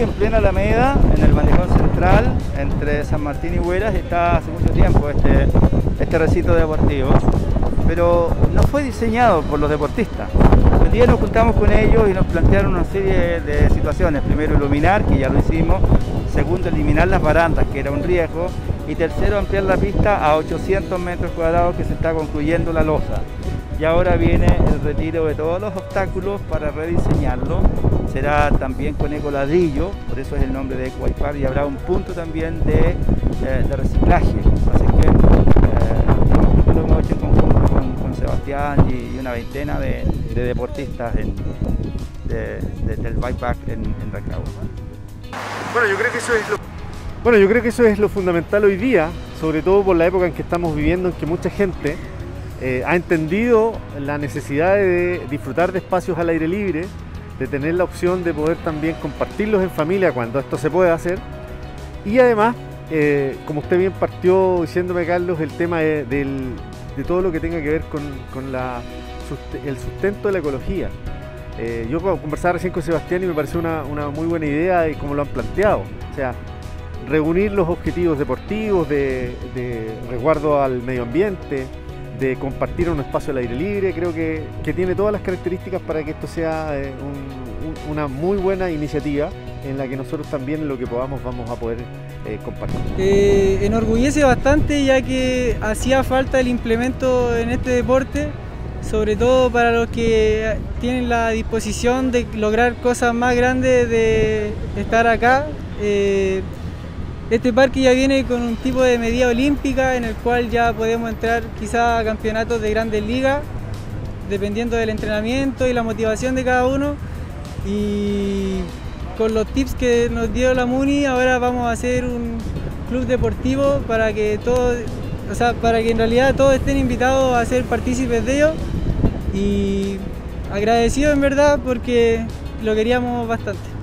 Alameda, en el malecón central, entre San Martín y Hueras, está hace mucho tiempo este, este recinto deportivo, pero no fue diseñado por los deportistas. Un día nos juntamos con ellos y nos plantearon una serie de situaciones. Primero, iluminar, que ya lo hicimos. Segundo, eliminar las barandas, que era un riesgo. Y tercero, ampliar la pista a 800 metros cuadrados que se está concluyendo la losa. Y ahora viene el retiro de todos los obstáculos para rediseñarlo. Será también con ecoladrillo, por eso es el nombre de Eco y habrá un punto también de, eh, de reciclaje. Así que eh, lo hemos hecho en conjunto con, Sebastián y, una veintena de, deportistas del bikepack en, en Bueno, yo creo que eso es lo bueno, yo creo que eso es lo fundamental hoy día, sobre todo por la época en que estamos viviendo, en que mucha gente eh, ha entendido la necesidad de disfrutar de espacios al aire libre, de tener la opción de poder también compartirlos en familia cuando esto se puede hacer. Y además, eh, como usted bien partió diciéndome, Carlos, el tema de, todo lo que tenga que ver con, el sustento de la ecología. Eh, yo conversaba recién con Sebastián y me pareció una, muy buena idea y como lo han planteado. O sea, reunir los objetivos deportivos de resguardo al medio ambiente, de compartir un espacio al aire libre, creo que, tiene todas las características para que esto sea eh, una muy buena iniciativa en la que nosotros también lo que podamos vamos a poder eh, compartir. Eh, enorgullece bastante ya que hacía falta el implemento en este deporte, sobre todo para los que tienen la disposición de lograr cosas más grandes de estar acá. Este parque ya viene con un tipo de medida olímpica en el cual ya podemos entrar quizá a campeonatos de grandes ligas, dependiendo del entrenamiento y la motivación de cada uno. Y con los tips que nos dio la MUNI, ahora vamos a hacer un club deportivo para que todos, o sea, para que en realidad todos estén invitados a ser partícipes de ello. Y agradecido en verdad porque lo queríamos bastante.